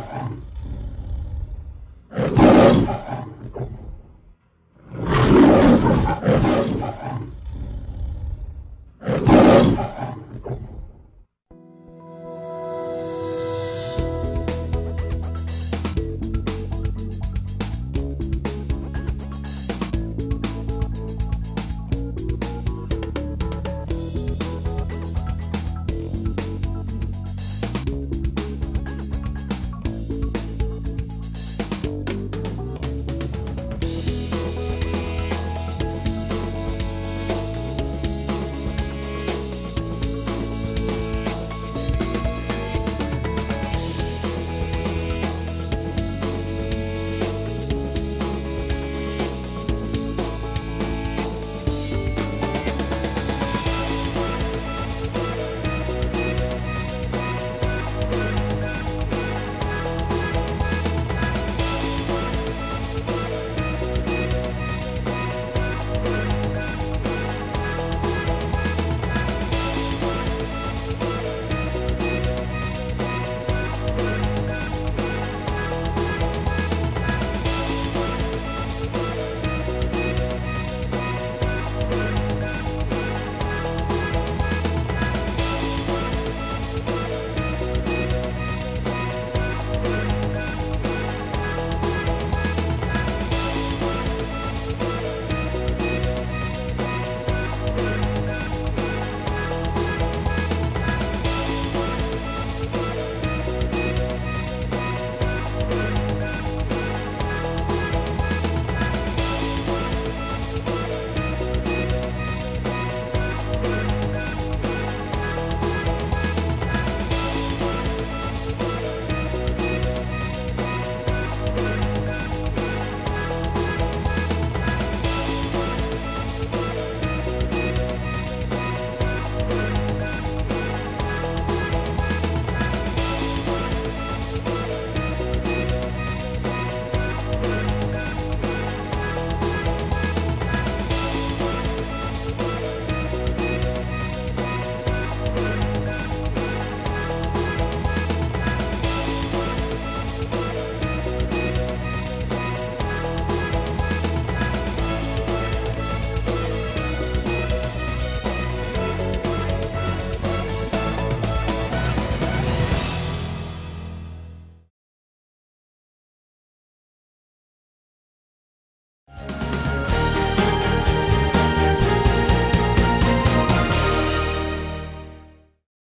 uh,